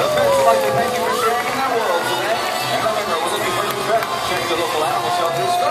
I'd like to thank you for sharing in that world today. And remember, we'll be first to check the local animal shelters.